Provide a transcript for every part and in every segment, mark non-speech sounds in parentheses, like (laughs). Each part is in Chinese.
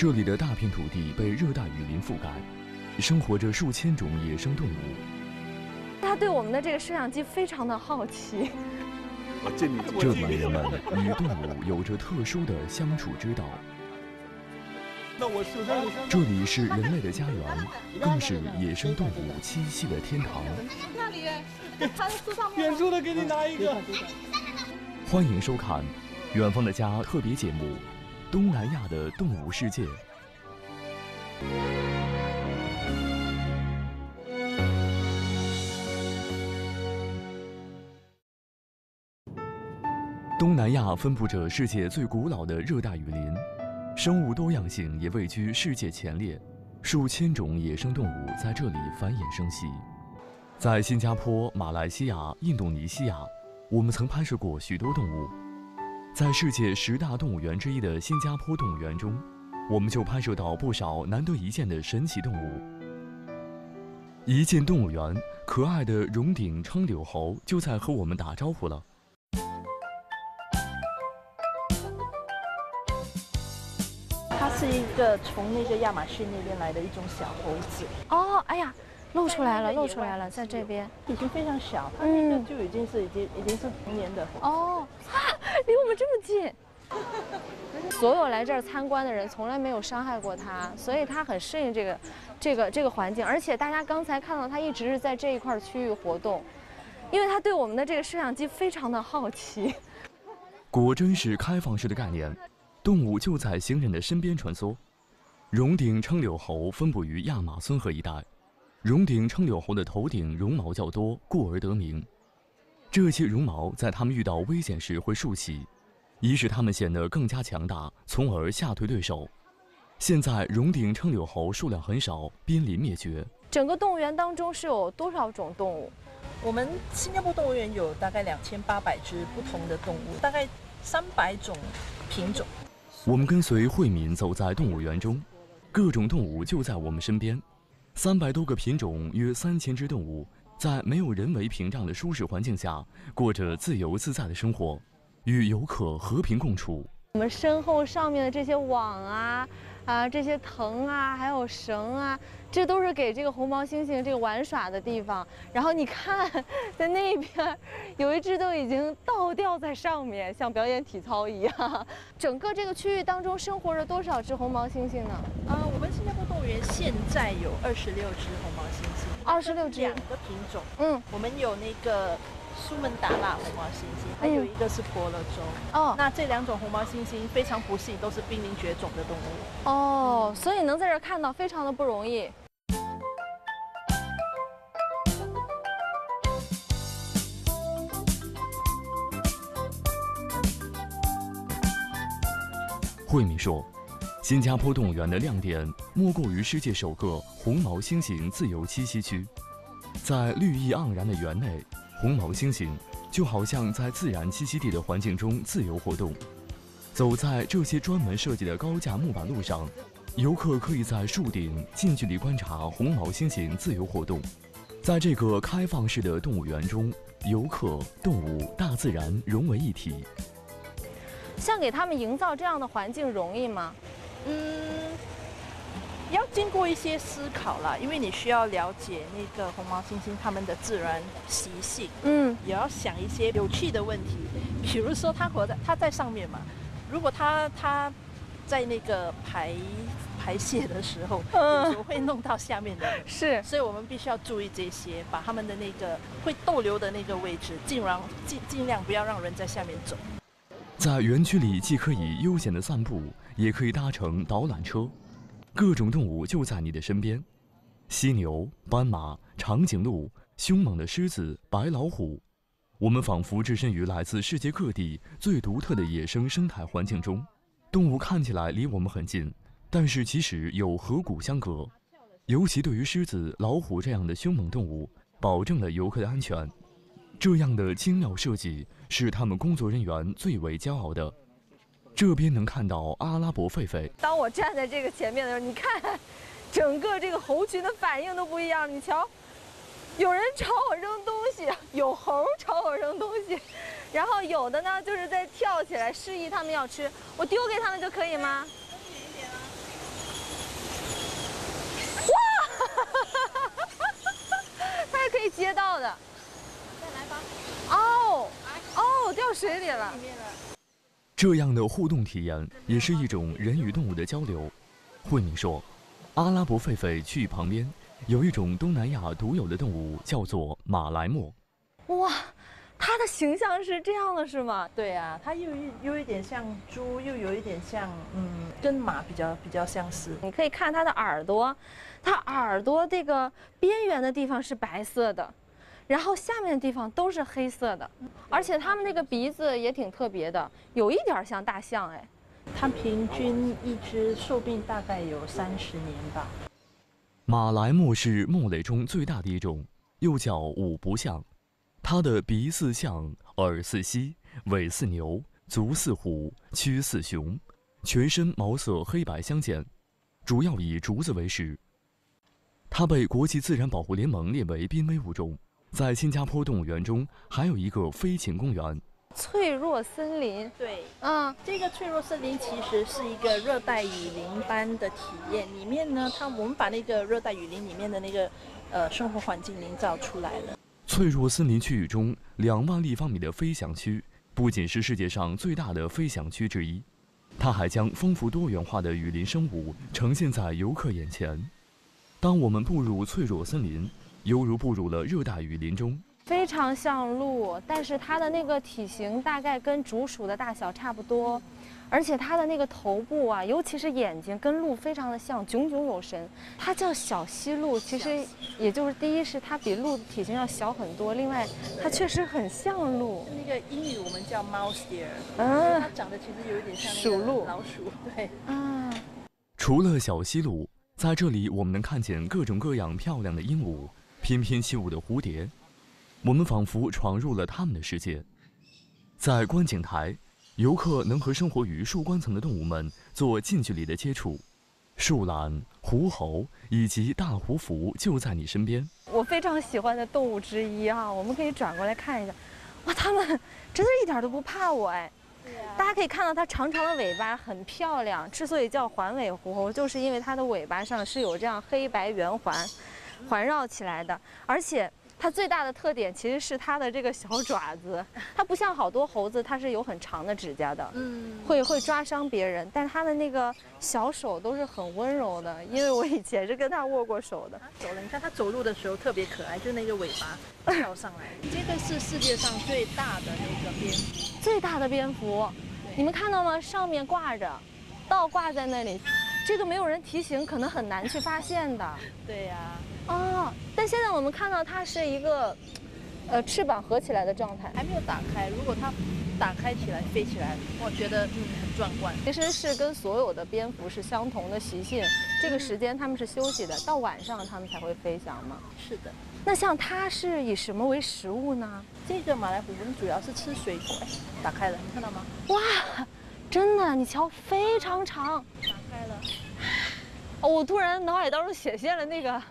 这里的大片土地被热带雨林覆盖，生活着数千种野生动物。他对我们的这个摄像机非常的好奇。这里的人们与动物有着特殊的相处之道。这里是人类的家园，更是野生动物栖息的天堂。那里，远处的给你拿一个。欢迎收看《远方的家》特别节目《东南亚的动物世界》。东南亚分布着世界最古老的热带雨林。生物多样性也位居世界前列，数千种野生动物在这里繁衍生息。在新加坡、马来西亚、印度尼西亚，我们曾拍摄过许多动物。在世界十大动物园之一的新加坡动物园中，我们就拍摄到不少难得一见的神奇动物。一进动物园，可爱的绒顶撑柳猴就在和我们打招呼了。它是一个从那个亚马逊那边来的一种小猴子哦，哎呀，露出来了，露出来了，在这边已经非常小，它那个就已经是已经已经是成年的哦，(laughs) 离我们这么近。(laughs) 所有来这儿参观的人从来没有伤害过它，所以它很适应这个这个这个环境。而且大家刚才看到它一直是在这一块区域活动，因为它对我们的这个摄像机非常的好奇。(laughs) 果真是开放式的概念。动物就在行人的身边穿梭。绒顶撑柳猴分布于亚马孙河一带，绒顶撑柳猴的头顶绒毛较多，故而得名。这些绒毛在它们遇到危险时会竖起，以使它们显得更加强大，从而吓退对手。现在绒顶撑柳猴数量很少，濒临灭绝。整个动物园当中是有多少种动物？我们新加坡动物园有大概两千八百只不同的动物，大概三百种品种。我们跟随慧敏走在动物园中，各种动物就在我们身边。三百多个品种，约三千只动物，在没有人为屏障的舒适环境下，过着自由自在的生活，与游客和平共处。我们身后上面的这些网啊。啊，这些藤啊，还有绳啊，这都是给这个红毛猩猩这个玩耍的地方。然后你看，在那边有一只都已经倒吊在上面，像表演体操一样。整个这个区域当中生活着多少只红毛猩猩呢？啊，我们新加坡动物园现在有二十六只红毛猩猩，二十六只，两个品种。嗯，我们有那个。苏门答腊红毛猩猩，还有一个是婆罗洲。哦，那这两种红毛猩猩非常不幸，都是濒临绝种的动物。哦，所以能在这看到，非常的不容易。慧敏说：“新加坡动物园的亮点莫过于世界首个红毛猩猩自由栖息区，在绿意盎然的园内。”红毛猩猩就好像在自然栖息地的环境中自由活动，走在这些专门设计的高架木板路上，游客可以在树顶近距离观察红毛猩猩自由活动。在这个开放式的动物园中，游客、动物、大自然融为一体。像给他们营造这样的环境容易吗？嗯。要经过一些思考啦，因为你需要了解那个红毛猩猩它们的自然习性，嗯，也要想一些有趣的问题，比如说它活在它在上面嘛，如果它它在那个排排泄的时候，有时候会弄到下面的，(laughs) 是，所以我们必须要注意这些，把它们的那个会逗留的那个位置，尽量尽尽量不要让人在下面走。在园区里，既可以悠闲的散步，也可以搭乘导览车。各种动物就在你的身边，犀牛、斑马、长颈鹿、凶猛的狮子、白老虎，我们仿佛置身于来自世界各地最独特的野生生态环境中。动物看起来离我们很近，但是其实有河谷相隔。尤其对于狮子、老虎这样的凶猛动物，保证了游客的安全。这样的精妙设计是他们工作人员最为骄傲的。这边能看到阿拉伯狒狒。当我站在这个前面的时候，你看，整个这个猴群的反应都不一样。你瞧，有人朝我扔东西，有猴朝我扔东西，然后有的呢就是在跳起来示意他们要吃，我丢给他们就可以吗？(laughs) 哇，(laughs) 它是可以接到的。水里了。这样的互动体验也是一种人与动物的交流。慧敏说，阿拉伯狒狒区域旁边有一种东南亚独有的动物，叫做马来貘。哇，它的形象是这样的，是吗？对啊，它又又一点像猪，又有一点像，嗯，跟马比较比较相似。你可以看它的耳朵，它耳朵这个边缘的地方是白色的。然后下面的地方都是黑色的，而且它们那个鼻子也挺特别的，有一点像大象哎。它平均一只寿命大概有三十年吧。马来貘是貘类中最大的一种，又叫五不象。它的鼻似象，耳似犀，尾似牛，足似虎，躯似熊，全身毛色黑白相间，主要以竹子为食。它被国际自然保护联盟列为濒危物种。在新加坡动物园中，还有一个飞禽公园——脆弱森林。对，嗯，这个脆弱森林其实是一个热带雨林般的体验。里面呢，它我们把那个热带雨林里面的那个呃生活环境营造出来了。脆弱森林区域中，两万立方米的飞翔区不仅是世界上最大的飞翔区之一，它还将丰富多元化的雨林生物呈现在游客眼前。当我们步入脆弱森林。犹如步入了热带雨林中，非常像鹿，但是它的那个体型大概跟竹鼠的大小差不多，而且它的那个头部啊，尤其是眼睛，跟鹿非常的像，炯炯有神。它叫小溪鹿，其实也就是第一是它比鹿的体型要小很多，另外它确实很像鹿。那个英语我们叫 mouse deer，嗯，它长得其实有一点像鼠鹿老鼠，对，啊。除了小溪鹿，在这里我们能看见各种各样漂亮的鹦鹉。翩翩起舞的蝴蝶，我们仿佛闯入了他们的世界。在观景台，游客能和生活于树冠层的动物们做近距离的接触。树懒、狐猴以及大胡蝠就在你身边。我非常喜欢的动物之一啊，我们可以转过来看一下。哇，它们真的一点都不怕我哎！大家可以看到它长长的尾巴很漂亮。之所以叫环尾狐猴，就是因为它的尾巴上是有这样黑白圆环。环绕起来的，而且它最大的特点其实是它的这个小爪子，它不像好多猴子，它是有很长的指甲的，嗯，会会抓伤别人，但它的那个小手都是很温柔的，因为我以前是跟它握过手的。走了，你看它走路的时候特别可爱，就那个尾巴跳上来。(laughs) 这个是世界上最大的那个蝙蝠，最大的蝙蝠，你们看到吗？上面挂着，倒挂在那里，这个没有人提醒，可能很难去发现的。(laughs) 对呀。哦，但现在我们看到它是一个，呃，翅膀合起来的状态，还没有打开。如果它打开起来飞起来，我觉得嗯很壮观。其实是跟所有的蝙蝠是相同的习性，这个时间它们是休息的，到晚上它们才会飞翔嘛。是的。那像它是以什么为食物呢？这个马来虎主要是吃水果。打开了，你看到吗？哇，真的，你瞧，非常长。打开了。哦，我突然脑海当中显现了那个。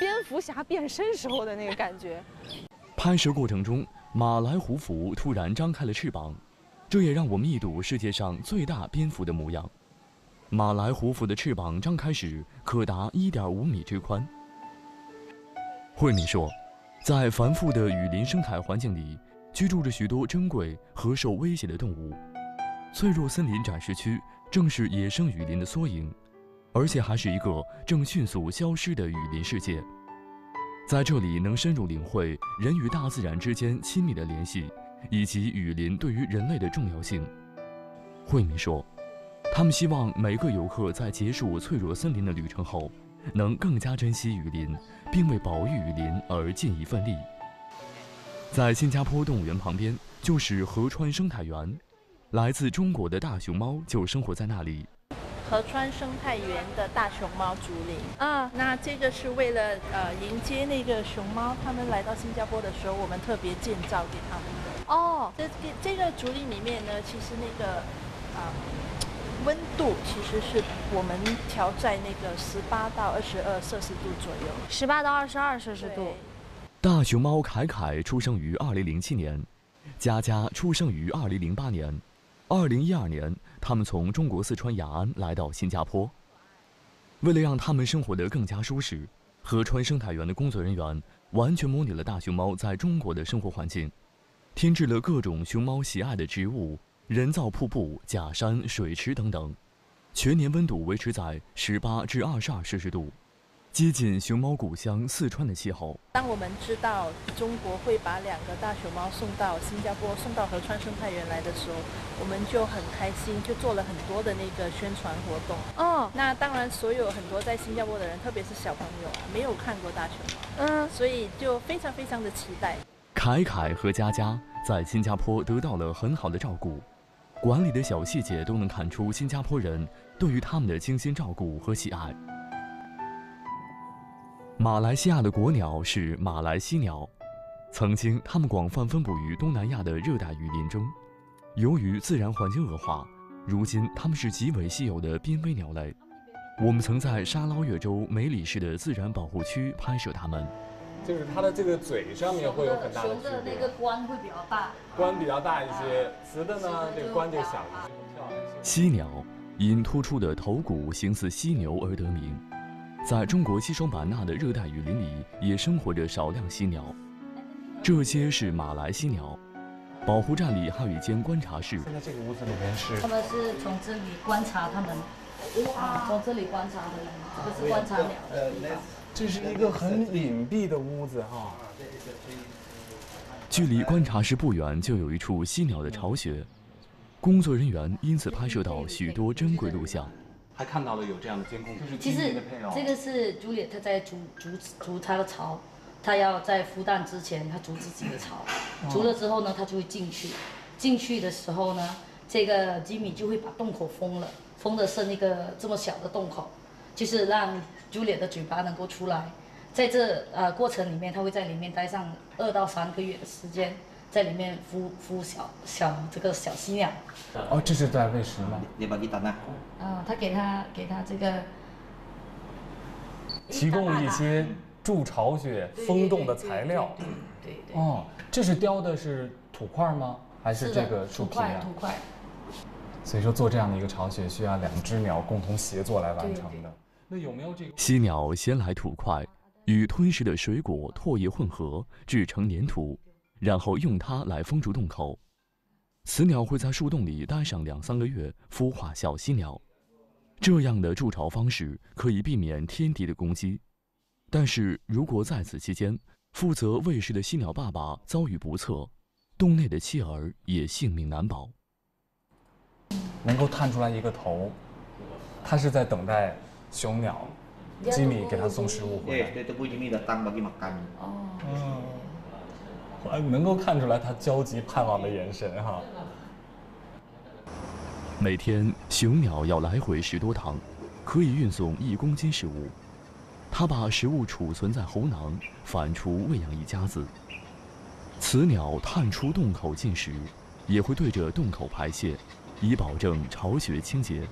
蝙蝠侠变身时候的那个感觉。拍摄过程中，马来胡蝠突然张开了翅膀，这也让我们一睹世界上最大蝙蝠的模样。马来胡蝠的翅膀张开时可达1.5米之宽。惠敏说，在繁复的雨林生态环境里，居住着许多珍贵和受威胁的动物。脆弱森林展示区正是野生雨林的缩影。而且还是一个正迅速消失的雨林世界，在这里能深入领会人与大自然之间亲密的联系，以及雨林对于人类的重要性。慧敏说，他们希望每个游客在结束脆弱森林的旅程后，能更加珍惜雨林，并为保育雨林而尽一份力。在新加坡动物园旁边就是河川生态园，来自中国的大熊猫就生活在那里。河川生态园的大熊猫竹林啊，那这个是为了呃迎接那个熊猫，他们来到新加坡的时候，我们特别建造给他们的。哦，这这个竹林里面呢，其实那个啊温度其实是我们调在那个十八到二十二摄氏度左右。十八到二十二摄氏度。大熊猫凯凯出生于二零零七年，佳佳出生于二零零八年，二零一二年。他们从中国四川雅安来到新加坡，为了让他们生活得更加舒适，河川生态园的工作人员完全模拟了大熊猫在中国的生活环境，添置了各种熊猫喜爱的植物、人造瀑布、假山、水池等等，全年温度维持在十八至二十二摄氏度。接近熊猫故乡四川的气候。当我们知道中国会把两个大熊猫送到新加坡、送到合川生态园来的时候，我们就很开心，就做了很多的那个宣传活动。哦，那当然，所有很多在新加坡的人，特别是小朋友啊，没有看过大熊猫，嗯，所以就非常非常的期待。凯凯和佳佳在新加坡得到了很好的照顾，管理的小细节都能看出新加坡人对于他们的精心照顾和喜爱。马来西亚的国鸟是马来犀鸟，曾经它们广泛分布于东南亚的热带雨林中。由于自然环境恶化，如今它们是极为稀有的濒危鸟类。我们曾在沙捞越州梅里市的自然保护区拍摄它们。就是它的这个嘴上面会有很大的熊的那个冠会比较大，冠比较大一些，雌的呢这个冠就小一些。犀鸟因突出的头骨形似犀牛而得名。在中国西双版纳的热带雨林里，也生活着少量犀鸟。这些是马来犀鸟。保护站里还有一间观察室。现在这个屋子里面是？他们是从这里观察他们，啊，从这里观察的，这个是观察鸟。这是一个很隐蔽的屋子哈。距离观察室不远，就有一处犀鸟的巢穴。工作人员因此拍摄到许多珍贵录像。还看到了有这样的监控，其实这个是朱丽，他在筑筑筑他的巢，他要在孵蛋之前，他筑自己的巢，筑了之后呢，他就会进去，进去的时候呢，这个吉米就会把洞口封了，封的是那个这么小的洞口，就是让朱丽的嘴巴能够出来，在这呃过程里面，他会在里面待上二到三个月的时间。在里面孵孵小小这个小犀鸟。哦，这是在喂食吗？你把你打那。啊，他给他给他这个提供一些筑巢穴、风洞的材料。对对。哦，这是雕的是土块吗？还是这个树皮啊？土块。所以说做这样的一个巢穴需要两只鸟共同协作来完成的。那有没有这个？犀鸟先来土块，与吞食的水果、唾液混合，制成粘土。然后用它来封住洞口，雌鸟会在树洞里待上两三个月，孵化小犀鸟。这样的筑巢方式可以避免天敌的攻击，但是如果在此期间负责喂食的犀鸟爸爸遭遇不测，洞内的妻儿也性命难保。能够探出来一个头，它是在等待雄鸟吉米给它送食物回来。哦。能够看出来他焦急盼望的眼神哈。每天雄鸟要来回十多趟，可以运送一公斤食物。它把食物储存在喉囊，反刍喂养一家子。雌鸟探出洞口进食，也会对着洞口排泄，以保证巢穴清洁。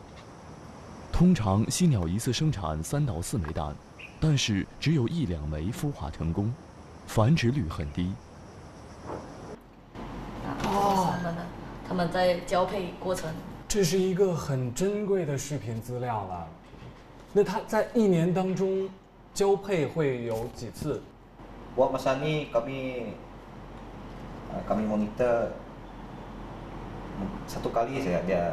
通常犀鸟一次生产三到四枚蛋，但是只有一两枚孵化成功，繁殖率很低。他们在交配过程，这是一个很珍贵的视频资料了。那他在一年当中交配会有几次？我马上呢，kami kami monitor satu kali saja dia.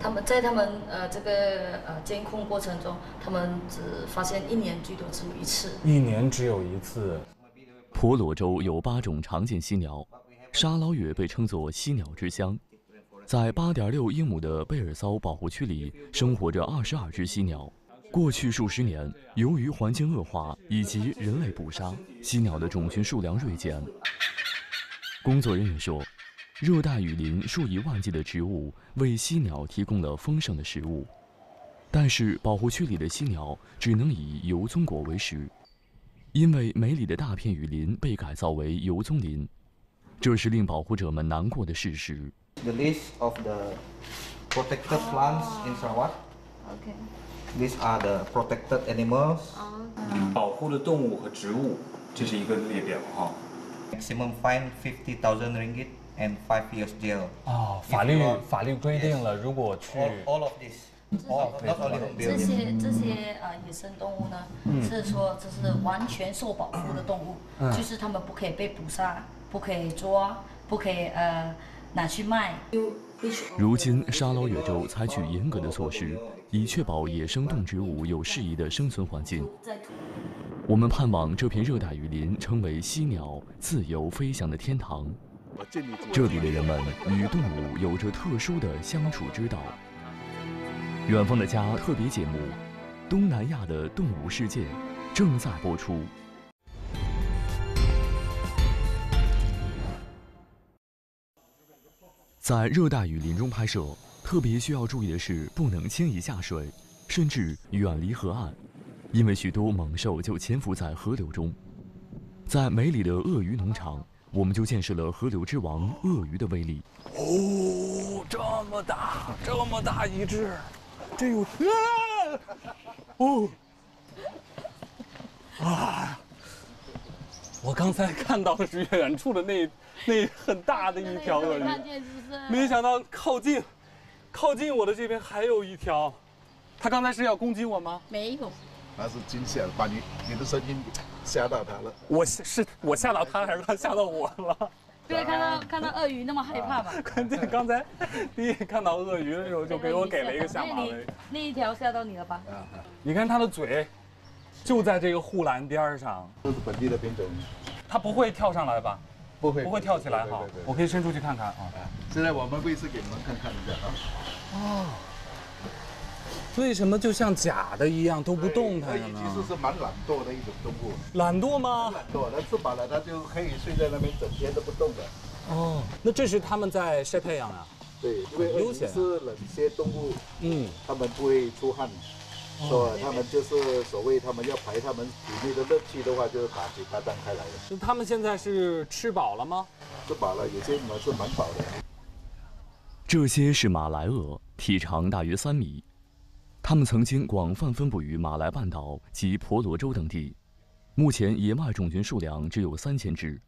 他们在他们呃这个呃监控过程中，他们只发现一年最多只有一次。一年只有一次。婆罗洲有八种常见犀鸟。沙捞越被称作犀鸟之乡，在8.6英亩的贝尔骚保护区里生活着22只犀鸟。过去数十年，由于环境恶化以及人类捕杀，犀鸟的种群数量锐减。工作人员说，热带雨林数以万计的植物为犀鸟提供了丰盛的食物，但是保护区里的犀鸟只能以油棕果为食，因为梅里的大片雨林被改造为油棕林。这是令保护者们难过的事实。The list of the protected plants in Sarawak. Okay. These are the protected animals. 保护的动物和植物，这是一个列表哈。Maximum fine fifty thousand ringgit and five years jail. 啊，法律法律规定了，如果去。All of this. 哦，这些这些呃野生动物呢，是说这是完全受保护的动物，就是它们不可以被捕杀。不可以抓，不可以呃拿去卖。如今，沙捞越州采取严格的措施，以确保野生动植物有适宜的生存环境。我们盼望这片热带雨林成为犀鸟自由飞翔的天堂。这里的人们与动物有着特殊的相处之道。远方的家特别节目《东南亚的动物世界》正在播出。在热带雨林中拍摄，特别需要注意的是，不能轻易下水，甚至远离河岸，因为许多猛兽就潜伏在河流中。在美丽的鳄鱼农场，我们就见识了河流之王鳄鱼的威力。哦，这么大，这么大一只，这有哦啊！我刚才看到的是远处的那那很大的一条鳄鱼，没想到靠近，靠近我的这边还有一条。它刚才是要攻击我吗？没有，那是惊吓，把你你的声音吓到它了。我是我吓到它，还是它吓到我了？对，看到看到鳄鱼那么害怕吧？(laughs) 关键刚才第一看到鳄鱼的时候，就给我给了一个下马威。那一条吓到你了吧？你看它的嘴。就在这个护栏边上，都是本地的品种，它不会跳上来吧？不会，不会跳起来哈。我可以伸出去看看啊。现在我们喂食给你们看看一下啊。哦。为什么就像假的一样都不动弹呢？其实是蛮懒惰的一种动物。懒惰吗？懒惰，它吃饱了，它就可以睡在那边整天都不动的。哦，那这是他们在晒太阳啊？对，因为悠闲是冷些动物，嗯，它们不会出汗。说它们就是所谓它们要排它们体内的热气的话，就是把嘴巴张开来的。他们现在是吃饱了吗？吃饱了，有些还是蛮饱的。这些是马来鳄，体长大约三米。它们曾经广泛分布于马来半岛及婆罗洲等地。目前野外种群数量只有三千只。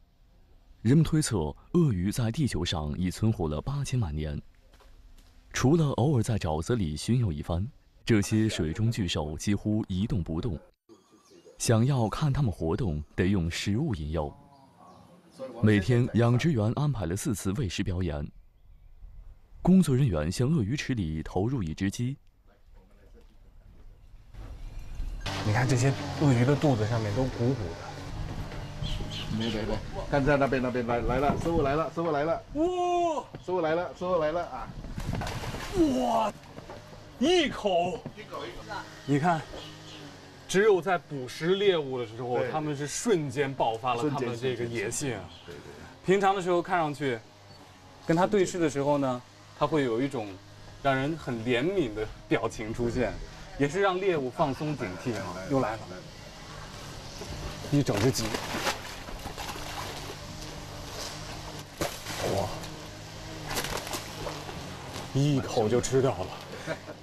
人们推测，鳄鱼在地球上已存活了八千万年。除了偶尔在沼泽里巡游一番。这些水中巨兽几乎一动不动，想要看它们活动，得用食物引诱。每天，养殖员安排了四次喂食表演。工作人员向鳄鱼池里投入一只鸡。你看这些鳄鱼的肚子上面都鼓鼓的。没没没，看在那边那边来来了，师傅来了，师傅来了。哇！师傅来了，师傅来了啊！哇！一口，一口一口。你看，只有在捕食猎物的时候，他们是瞬间爆发了他们的这个野性。对对。平常的时候看上去，跟他对视的时候呢，他会有一种让人很怜悯的表情出现，也是让猎物放松警惕啊。又来了，一整只鸡。哇！一口就吃掉了。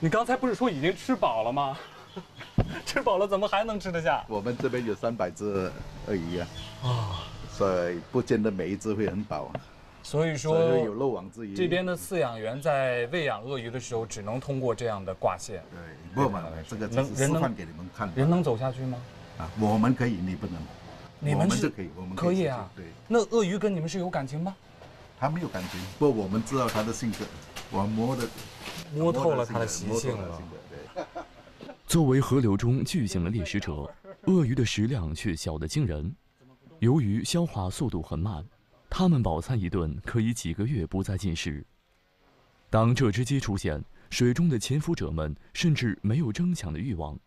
你刚才不是说已经吃饱了吗？(laughs) 吃饱了怎么还能吃得下？我们这边有三百只鳄鱼啊，啊，所以不见得每一只会很饱。所以说有漏网之鱼。这边的饲养员在喂养鳄鱼的时候，只能通过这样的挂线。对，不嘛，这个能示范给你们看。人能走下去吗？啊，我们可以，你不能。你们是可以，我们可以啊。对。那鳄鱼跟你们是有感情吗？它没有感情，不，我们知道它的性格，我摸的。摸透了它的习性了。作为河流中巨型的猎食者，鳄鱼的食量却小得惊人。由于消化速度很慢，它们饱餐一顿可以几个月不再进食。当这只鸡出现，水中的潜伏者们甚至没有争抢的欲望。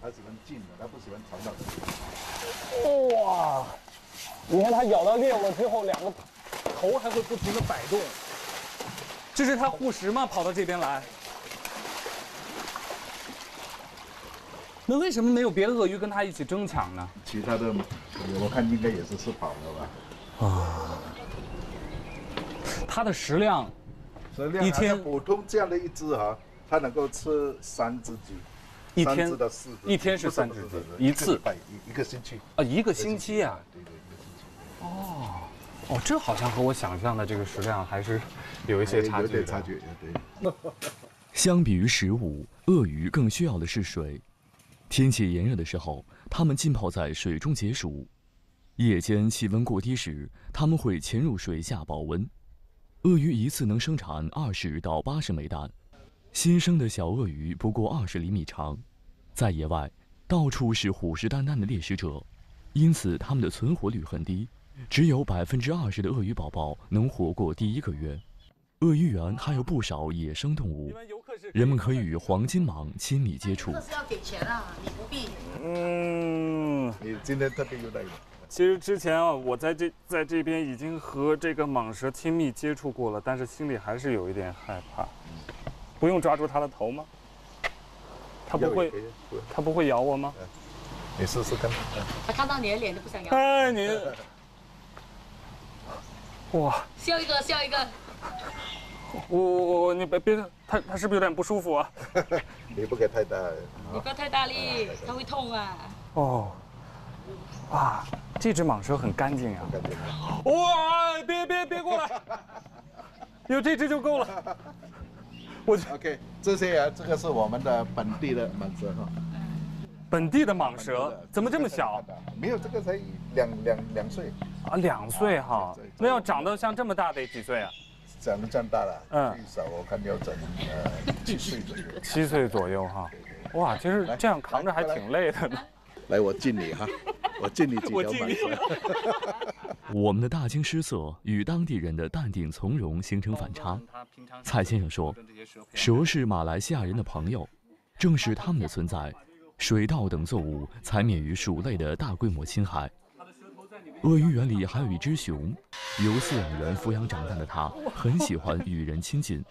它喜欢近的，它不喜欢藏到。哇！你看它咬到猎物之后，两个头还会不停的摆动。这是它护食吗？跑到这边来。那为什么没有别的鳄鱼跟它一起争抢呢？其他的，我看应该也是吃饱了吧。啊。它的食量，一天普通这样的一只哈，它能够吃三只鸡，一天到四，一天是三只鸡，一次一一个星期啊，一个星期啊。对对，一个星期。哦，哦，这好像和我想象的这个食量还是。有一些差距，差距，对。相比于食物，鳄鱼更需要的是水。天气炎热的时候，它们浸泡在水中解暑；夜间气温过低时，它们会潜入水下保温。鳄鱼一次能生产二十到八十枚蛋。新生的小鳄鱼不过二十厘米长，在野外，到处是虎视眈眈的猎食者，因此它们的存活率很低，只有百分之二十的鳄鱼宝宝能活过第一个月。鳄鱼园还有不少野生动物，人们可以与黄金蟒亲密接触。这是要给钱啊，你不必。嗯，你今天特别有待遇。其实之前啊，我在这在这边已经和这个蟒蛇亲密接触过了，但是心里还是有一点害怕。不用抓住它的头吗？它不会，它不会咬我吗？你试试看。它看到你的脸就不想咬。哎，你，哇！笑一个，笑一个。我我我，你别别，它它是不是有点不舒服啊？(laughs) 你不给太大，你不要太大力，它会痛啊。哦，哇，这只蟒蛇很干净呀。哇，别别别过来，有这只就够了。我 OK，这些啊，这个是我们的本地的蟒蛇哈。本地的蟒蛇怎么这么小？没有，这个才两两两岁。啊，两岁哈，那要长得像这么大得几岁啊？长得这么大了，嗯，至少我看要整呃七岁左右。七岁左右哈，哇，其实这样扛着还挺累的呢。来，我敬你哈，(laughs) 我敬你几条蟒蛇。我们的大惊失色与当地人的淡定从容形成反差。蔡先生说：“蛇是马来西亚人的朋友，正是他们的存在，水稻等作物才免于鼠类的大规模侵害。”鳄鱼园里还有一只熊，由饲养员抚养长大的它，很喜欢与人亲近。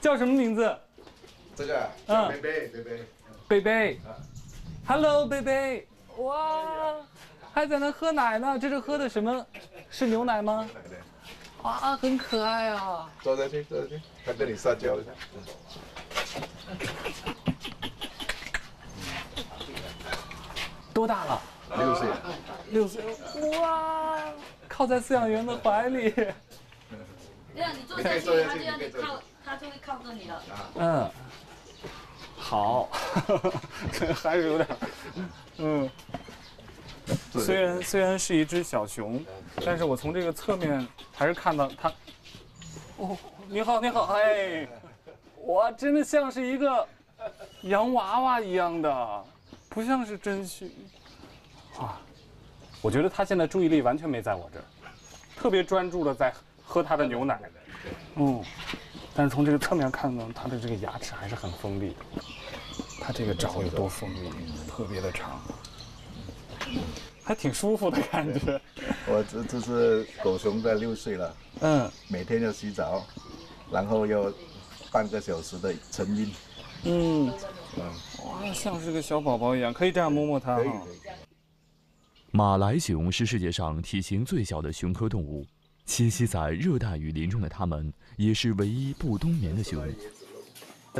叫什么名字？这个，嗯，贝贝，贝贝，贝贝，Hello，贝贝，哇，还在那喝奶呢，这是喝的什么？是牛奶吗？哇，很可爱啊。坐下去，坐下去，他跟你撒娇一下。多大了？六岁，六岁，哇，靠在饲养员的怀里。这样你坐下去，他就让你靠，他就会靠着你了。嗯，好，(laughs) 还是有点，嗯。虽然虽然是一只小熊，但是我从这个侧面还是看到它。哦，你好，你好，哎，哇，真的像是一个洋娃娃一样的，不像是真熊。啊，我觉得它现在注意力完全没在我这儿，特别专注的在喝它的牛奶。嗯，但是从这个侧面看呢，它的这个牙齿还是很锋利的。他这个爪有多锋利，特别的长，还挺舒服的感觉。我这这是狗熊在六岁了，嗯，每天要洗澡，然后要半个小时的晨运。嗯，哇，像是个小宝宝一样，可以这样摸摸它哈。马来熊是世界上体型最小的熊科动物，栖息在热带雨林中的它们也是唯一不冬眠的熊。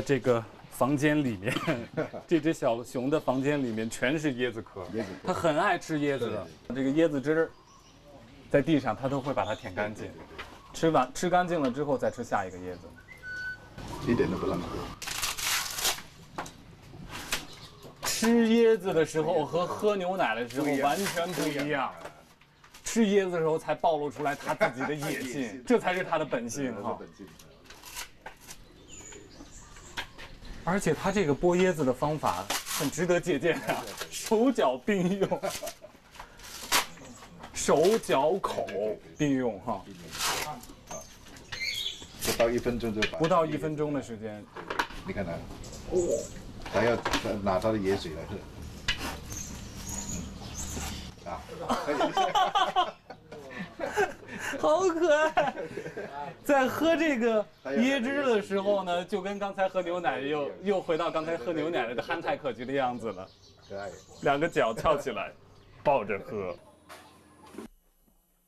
这个房间里面，(laughs) 这只小熊的房间里面全是椰子壳，它很爱吃椰子的。这个椰子汁在地上，它都会把它舔干净，吃完吃干净了之后再吃下一个椰子，一点都不浪费。吃椰子的时候和喝牛奶的时候完全不一样，吃椰子的时候才暴露出来他自己的野性，(laughs) 这才是他的本性哈。而且他这个剥椰子的方法很值得借鉴啊，(laughs) 手脚并用，(laughs) 手脚口并用哈。不到一分钟就不到一分钟的时间，你看他，哦。还要拿他的野水来喝，啊，(laughs) 好可爱！在喝这个椰汁的时候呢，就跟刚才喝牛奶又又回到刚才喝牛奶的憨态可掬的样子了，可爱。两个脚翘起来，(laughs) 抱着喝。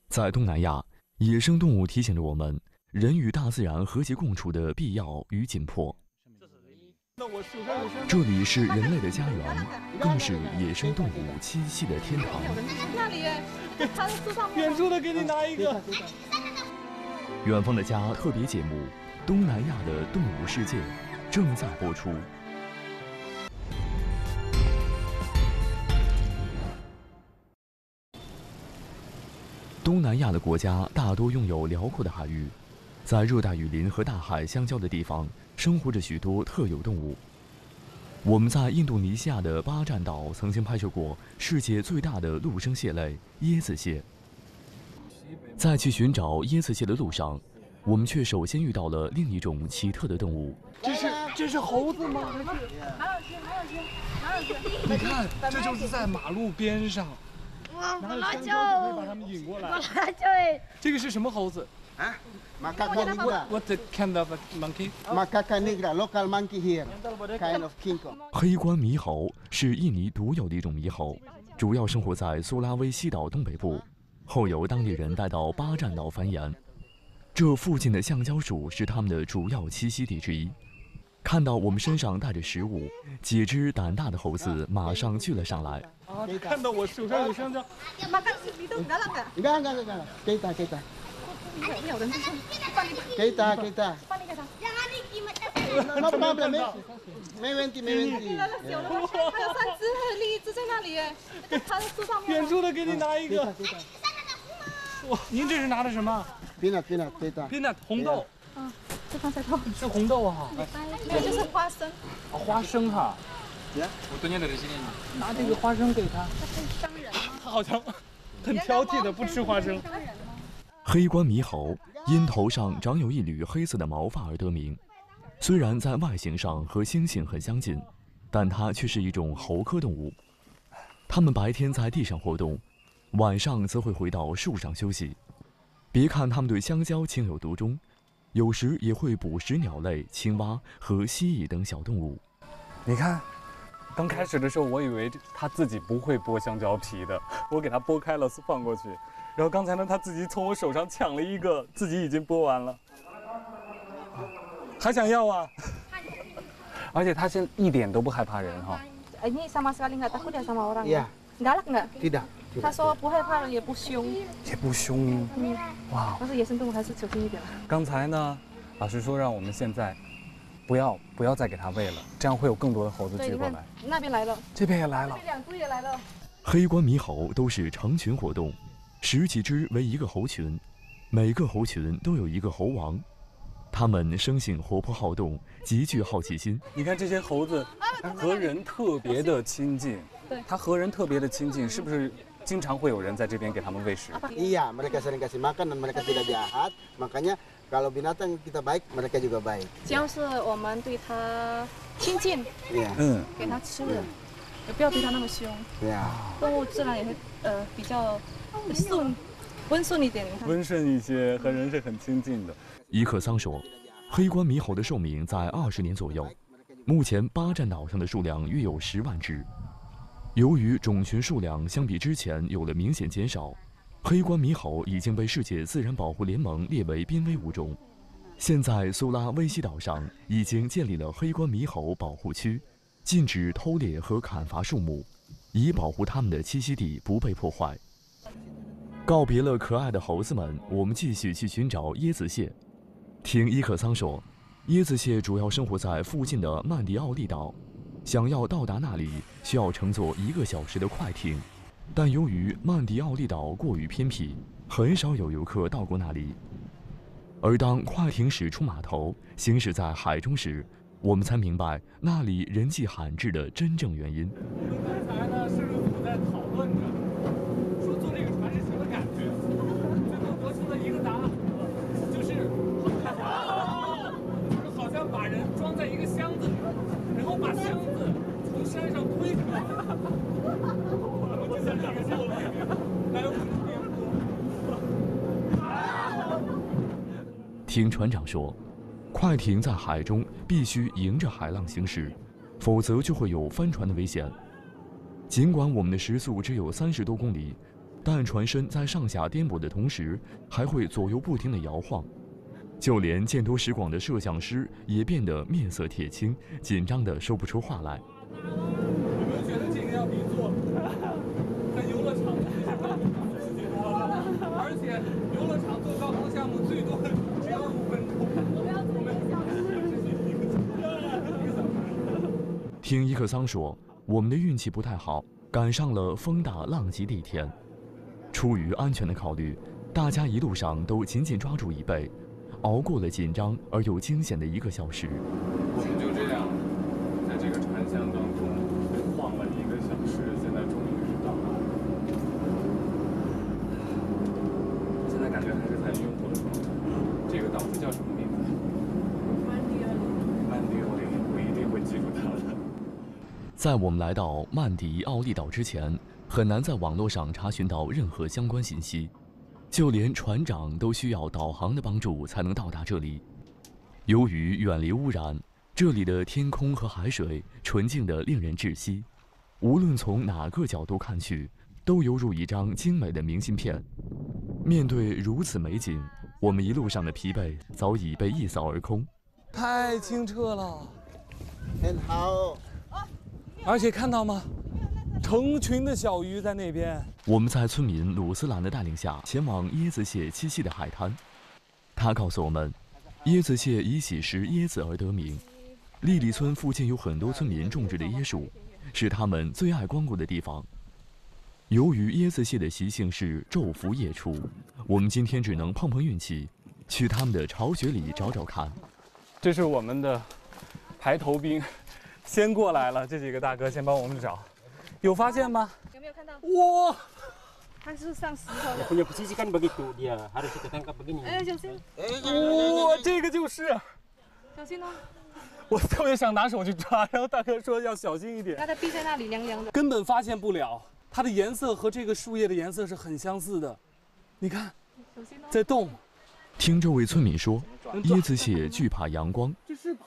在东南亚，野生动物提醒着我们人与大自然和谐共处的必要与紧迫。这里是人类的家园，更是野生动物栖息的天堂。那里，远处的给你拿一个。远方的家特别节目《东南亚的动物世界》正在播出。东南亚的国家大多拥有辽阔的海域，在热带雨林和大海相交的地方，生活着许多特有动物。我们在印度尼西亚的巴占岛曾经拍摄过世界最大的陆生蟹类椰子蟹。在去寻找椰子蟹的路上，我们却首先遇到了另一种奇特的动物。这是这是猴子吗？你看，这就是在马路边上。拿着香蕉就可以把它们引过来。这个是什么猴子？啊，macaca negra. What kind of monkey? Macaca negra, local monkey here, kind of king kong. 黑冠猕猴是印尼独有的一种猕猴，主要生活在苏拉威西岛东北部，后由当地人带到巴占岛繁衍。这附近的橡胶鼠是它们的主要栖息地之一。看到我们身上带着食物，几只胆大的猴子马上聚了上来。啊！看到我手上有香蕉。你看，看，看，看，给他，给他。给他，给他。No problem，(laughs) 没问题，没问题。还有三只荔枝在那里，它树上面。远处的给你拿一个。哇，您这是拿的什么？Peanut，peanut，给他。Peanut，红豆。啊，是刚才豆。是红豆啊。这就是花生。啊，花生哈。我多年的经验拿这个花生给他。他可以伤人吗？他好像很挑剔的，不吃花生。黑冠猕猴因头上长有一缕黑色的毛发而得名。虽然在外形上和猩猩很相近，但它却是一种猴科动物。它们白天在地上活动，晚上则会回到树上休息。别看它们对香蕉情有独钟，有时也会捕食鸟类、青蛙和蜥蜴等小动物。你看。刚开始的时候，我以为它自己不会剥香蕉皮的，我给它剥开了放过去。然后刚才呢，他自己从我手上抢了一个，自己已经剥完了，还想要啊！(laughs) 而且他现在一点都不害怕人哈。哎，你 sama sekali nggak takut ya sama orang ya？galak nggak？tidak。他说不害怕人，也不凶。也不凶。嗯。哇。但是野生动物还是小心一点。刚才呢，老师说让我们现在。不要不要再给它喂了，这样会有更多的猴子聚过来。那边来了，这边也来了，这两只也来了。黑冠猕猴都是成群活动，十几只为一个猴群，每个猴群都有一个猴王。它们生性活泼好动，极具好奇心。你看这些猴子和人特别的亲近，对，它和人特别的亲近，是不是经常会有人在这边给它们喂食？Iya, mereka sering kasih makan dan mereka tidak jahat, makanya. Kalau binatang kita baik, mereka juga baik. 只要是我们对它亲近，嗯，给它吃的，也不要对它那么凶。对啊。动物自然也会呃比较顺，温顺一点。温顺一些，和人是很亲近的。伊克桑说，黑冠猕猴的寿命在二十年左右。目前巴占岛上的数量约有十万只。由于种群数量相比之前有了明显减少。黑冠猕猴已经被世界自然保护联盟列为濒危物种。现在，苏拉威西岛上已经建立了黑冠猕猴保护区，禁止偷猎和砍伐树木，以保护它们的栖息地不被破坏。告别了可爱的猴子们，我们继续去寻找椰子蟹。听伊克桑说，椰子蟹主要生活在附近的曼迪奥利岛，想要到达那里，需要乘坐一个小时的快艇。但由于曼迪奥利岛过于偏僻，很少有游客到过那里。而当快艇驶出码头，行驶在海中时，我们才明白那里人迹罕至的真正原因。我们刚才呢是在讨论着，听船长说，快艇在海中必须迎着海浪行驶，否则就会有翻船的危险。尽管我们的时速只有三十多公里，但船身在上下颠簸的同时，还会左右不停地摇晃。就连见多识广的摄像师也变得面色铁青，紧张得说不出话来。听伊克桑说，我们的运气不太好，赶上了风大浪急的一天。出于安全的考虑，大家一路上都紧紧抓住椅背，熬过了紧张而又惊险的一个小时。我们就这样，在这个船箱当中晃了一个小时，现在终于是到了。现在感觉还是在晕火的状态。这个岛子叫什么名字？曼迪奥利。曼迪奥利，我一定会记住它的。在我们来到曼迪奥利岛之前，很难在网络上查询到任何相关信息。就连船长都需要导航的帮助才能到达这里。由于远离污染，这里的天空和海水纯净的令人窒息，无论从哪个角度看去，都犹如一张精美的明信片。面对如此美景，我们一路上的疲惫早已被一扫而空。太清澈了，很好。而且看到吗？成群的小鱼在那边。我们在村民鲁斯兰的带领下前往椰子蟹栖息的海滩。他告诉我们，椰子蟹以喜食椰子而得名。丽丽村附近有很多村民种植的椰树，是他们最爱光顾的地方。由于椰子蟹的习性是昼伏夜出，我们今天只能碰碰运气，去他们的巢穴里找找看。这是我们的排头兵，先过来了。这几个大哥先帮我们找。有发现吗？有没有看到？哇，它是上石头的。punya posisi kan begitu dia harus kita tangkap begini。哎，小心！哇，这个就是。小心哦！我特别想拿手去抓，然后大哥说要小心一点。那它闭在那里凉凉的，根本发现不了。它的颜色和这个树叶的颜色是很相似的，你看，在动。听这位村民说，椰子蟹惧怕阳光，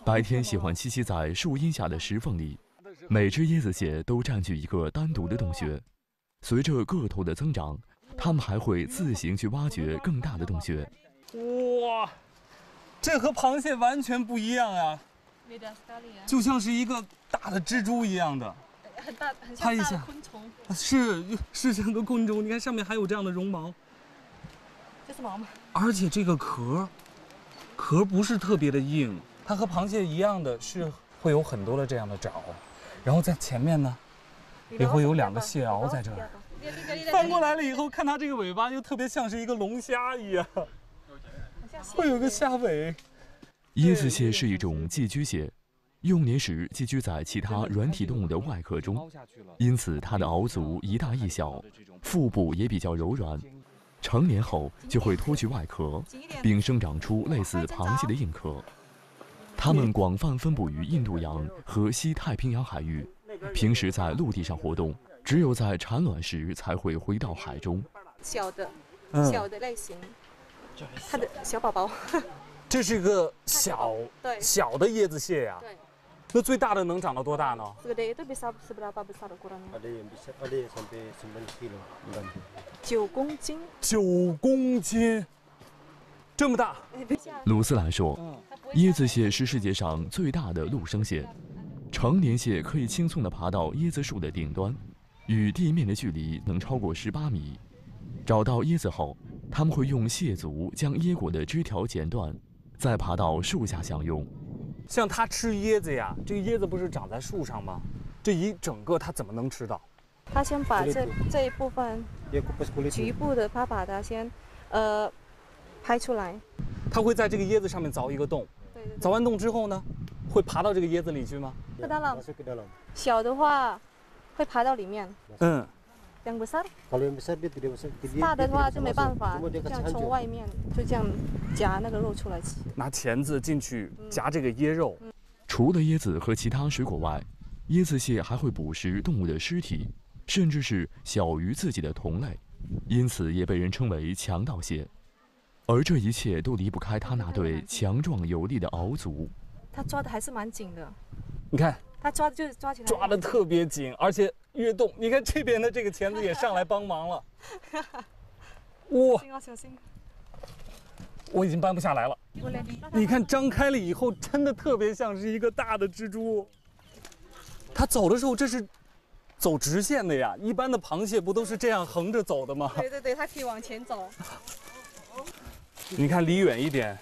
白天喜欢栖息在树荫下的石缝里。每只椰子蟹都占据一个单独的洞穴，随着个头的增长，它们还会自行去挖掘更大的洞穴。哇，这和螃蟹完全不一样啊！就像是一个大的蜘蛛一样的，很大很像大的昆虫。是是像个昆虫，你看上面还有这样的绒毛。这是毛吗？而且这个壳，壳不是特别的硬，它和螃蟹一样的是会有很多的这样的爪。然后在前面呢，也会有两个蟹螯在这儿。翻过来了以后，看它这个尾巴，就特别像是一个龙虾一样，会有个虾尾。椰子蟹是一种寄居蟹，幼年时寄居在其他软体动物的外壳中，因此它的螯足一大一小，腹部也比较柔软。成年后就会脱去外壳，并生长出类似螃蟹的硬壳。它们广泛分布于印度洋和西太平洋海域，平时在陆地上活动，只有在产卵时才会回到海中。小的，小的类型，它的小宝宝。这是一个 (laughs) 小，对，小的椰子蟹呀。对。那最大的能长到多大呢？九公斤。九公斤，这么大。鲁斯兰说。椰子蟹是世界上最大的陆生蟹，成年蟹可以轻松地爬到椰子树的顶端，与地面的距离能超过十八米。找到椰子后，他们会用蟹足将椰果的枝条剪断，再爬到树下享用。像它吃椰子呀，这个椰子不是长在树上吗？这一整个它怎么能吃到？它先把这这一部分局部的，它把它先呃拍出来。它会在这个椰子上面凿一个洞。凿完洞之后呢，会爬到这个椰子里去吗？小的话，会爬到里面。嗯。大的话就没办法，这样从外面就这样夹那个肉出来吃。拿钳子进去夹这个椰肉。除了椰子和其他水果外，椰子蟹还会捕食动物的尸体，甚至是小于自己的同类，因此也被人称为强盗蟹。而这一切都离不开它那对强壮有力的螯足。它抓的还是蛮紧的，你看，他抓的就是抓起来，抓的特别紧，而且越动，你看这边的这个钳子也上来帮忙了。(laughs) 哇！小心！我已经搬不下来了。你看张开了以后，真的特别像是一个大的蜘蛛。它走的时候，这是走直线的呀。一般的螃蟹不都是这样横着走的吗？对对对，它可以往前走。(laughs) 你看离远一点，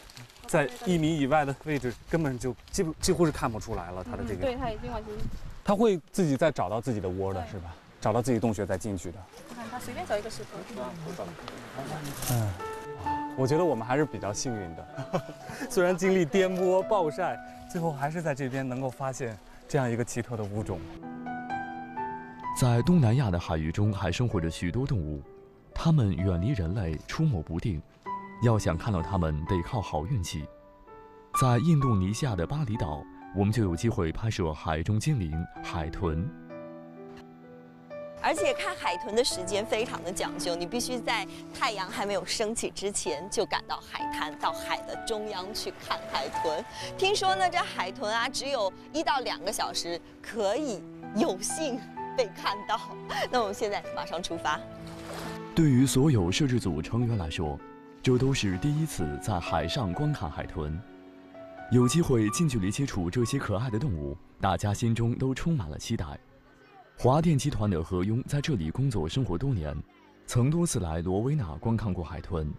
在一米以外的位置，根本就几乎几乎是看不出来了。它的这个，对，它已经完全。它会自己再找到自己的窝的，是吧？找到自己洞穴再进去的。看它随便找一个石头。嗯。我觉得我们还是比较幸运的，(laughs) 虽然经历颠簸暴晒，最后还是在这边能够发现这样一个奇特的物种。在东南亚的海域中还生活着许多动物，它们远离人类，出没不定。要想看到它们，得靠好运气。在印度尼西亚的巴厘岛，我们就有机会拍摄海中精灵——海豚。而且看海豚的时间非常的讲究，你必须在太阳还没有升起之前就赶到海滩，到海的中央去看海豚。听说呢，这海豚啊，只有一到两个小时可以有幸被看到。那我们现在马上出发。对于所有摄制组成员来说，这都是第一次在海上观看海豚，有机会近距离接触这些可爱的动物，大家心中都充满了期待。华电集团的何庸在这里工作生活多年，曾多次来罗威纳观看过海豚。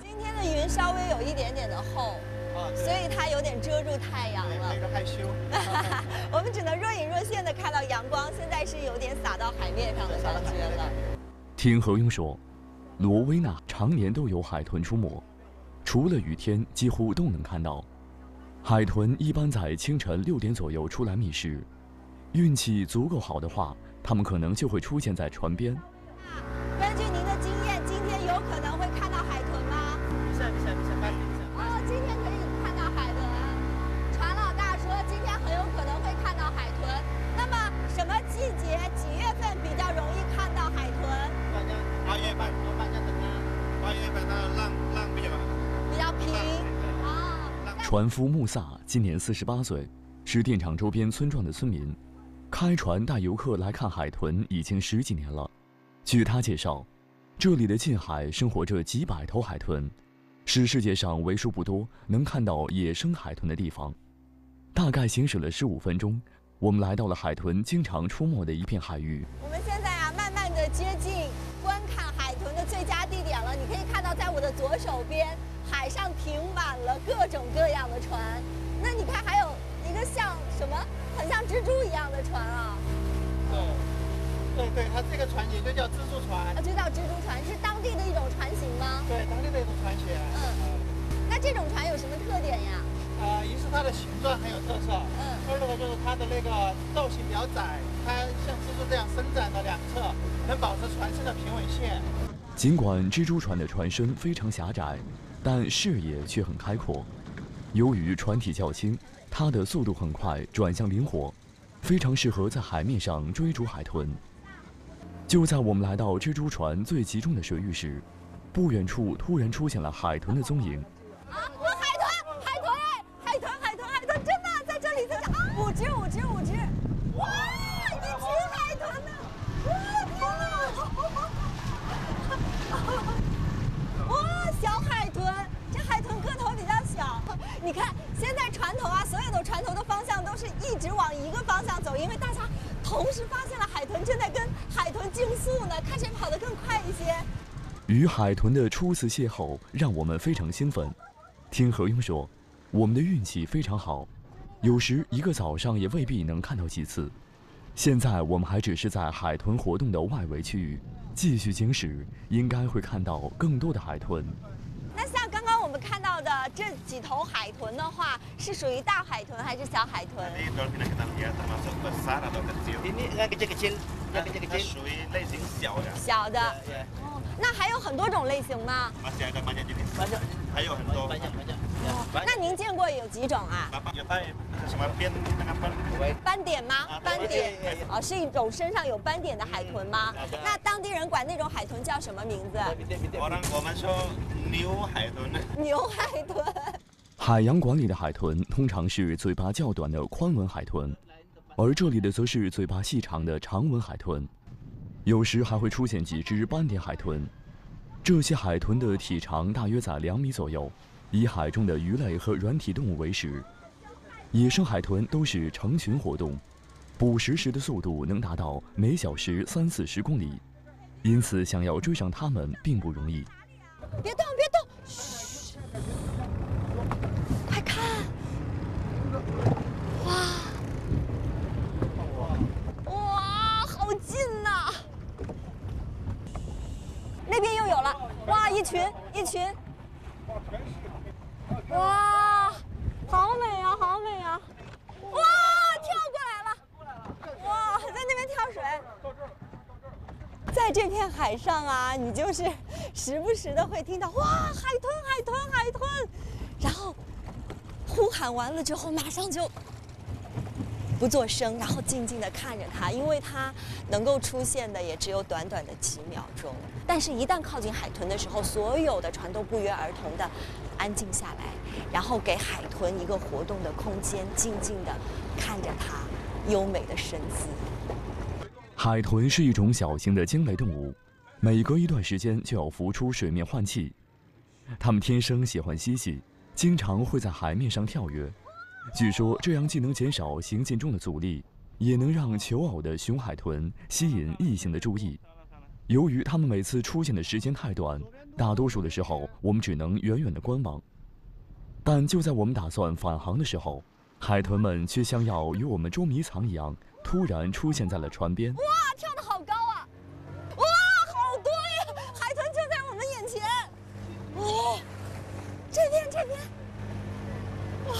今天的云稍微有一点点的厚，啊所以它有点遮住太阳了。害羞。(laughs) 我们只能若隐若现的看到阳光，现在是有点洒到海面上的感觉了。听何庸说，罗威纳常年都有海豚出没，除了雨天，几乎都能看到。海豚一般在清晨六点左右出来觅食。运气足够好的话，它们可能就会出现在船边。根据您的经验，船夫穆萨今年四十八岁，是电厂周边村庄的村民。开船带游客来看海豚已经十几年了。据他介绍，这里的近海生活着几百头海豚，是世界上为数不多能看到野生海豚的地方。大概行驶了十五分钟，我们来到了海豚经常出没的一片海域。我们现在啊，慢慢的接近观看海豚的最佳地点了。你可以看到，在我的左手边，海上停满了各种各样的船。那你看，还有一个像什么？很像蜘蛛一样的船啊！对，对对，它这个船型就叫蜘蛛船。啊，就叫蜘蛛船，是当地的一种船型吗？对，当地的一种船型。嗯，那这种船有什么特点呀？啊，一是它的形状很有特色。嗯。二个就是它的那个造型比较窄，它像蜘蛛这样伸展的两侧，能保持船身的平稳性。尽管蜘蛛船的船身非常狭窄，但视野却很开阔。由于船体较轻。它的速度很快，转向灵活，非常适合在海面上追逐海豚。就在我们来到蜘蛛船最集中的水域时，不远处突然出现了海豚的踪影。你看。现在船头啊，所有的船头的方向都是一直往一个方向走，因为大家同时发现了海豚正在跟海豚竞速呢，看谁跑得更快一些。与海豚的初次邂逅让我们非常兴奋。听何庸说，我们的运气非常好，有时一个早上也未必能看到几次。现在我们还只是在海豚活动的外围区域，继续行驶，应该会看到更多的海豚。那像刚刚我们看到的这几头海豚的话，是属于大海豚还是小海豚？属于类型小的。小的。哦，那还有很多种类型吗？还有很多。那您见过有几种啊？什么边斑点吗？斑点。哦，是一种身上有斑点的海豚吗？那当地人管那种海豚叫什么名字？我们说牛海豚。(laughs) 牛海豚。海洋馆里的海豚通常是嘴巴较短的宽吻海豚，而这里的则是嘴巴细长的长吻海豚，有时还会出现几只斑点海豚。这些海豚的体长大约在两米左右。以海中的鱼类和软体动物为食，野生海豚都是成群活动，捕食时的速度能达到每小时三四十公里，因此想要追上它们并不容易。别动，别动，嘘，快看，哇，好近呐！那边又有了，哇，一群一群。哇，好美啊，好美啊！哇，跳过来了！哇，在那边跳水。在这片海上啊，你就是时不时的会听到哇，海豚，海豚，海豚，然后呼喊完了之后，马上就不作声，然后静静的看着它，因为它能够出现的也只有短短的几秒钟。但是，一旦靠近海豚的时候，所有的船都不约而同的安静下来，然后给海豚一个活动的空间，静静的看着它优美的身姿。海豚是一种小型的鲸类动物，每隔一段时间就要浮出水面换气。它们天生喜欢嬉戏，经常会在海面上跳跃。据说这样既能减少行进中的阻力，也能让求偶的雄海豚吸引异性的注意。由于它们每次出现的时间太短，大多数的时候我们只能远远的观望。但就在我们打算返航的时候，海豚们却像要与我们捉迷藏一样。突然出现在了船边。哇，跳得好高啊！哇，好多呀！海豚就在我们眼前。哦，这边这边。哇！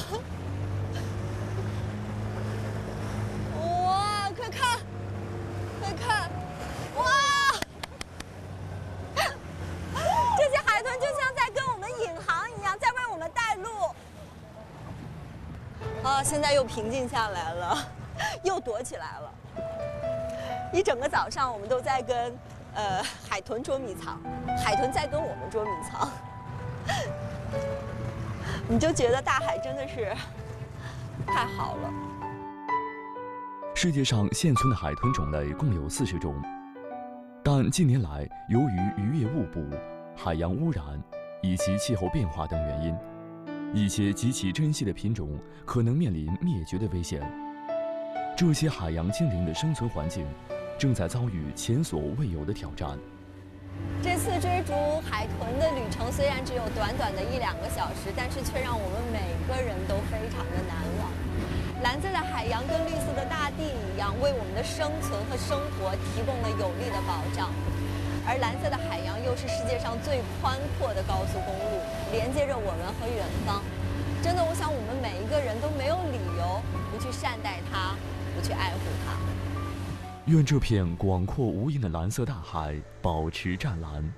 哇，快看，快看！哇！这些海豚就像在跟我们引航一样，在为我们带路。啊，现在又平静下来了。(laughs) 又躲起来了。一整个早上，我们都在跟呃海豚捉迷藏，海豚在跟我们捉迷藏。(laughs) 你就觉得大海真的是 (laughs) 太好了。世界上现存的海豚种类共有四十种，但近年来由于渔业误捕、海洋污染以及气候变化等原因，一些极其珍稀的品种可能面临灭绝的危险。这些海洋精灵的生存环境正在遭遇前所未有的挑战。这次追逐海豚的旅程虽然只有短短的一两个小时，但是却让我们每个人都非常的难忘。蓝色的海洋跟绿色的大地一样，为我们的生存和生活提供了有力的保障。而蓝色的海洋又是世界上最宽阔的高速公路，连接着我们和远方。真的，我想我们每一个人都没有理由不去善待它。不去爱护它。愿这片广阔无垠的蓝色大海保持湛蓝。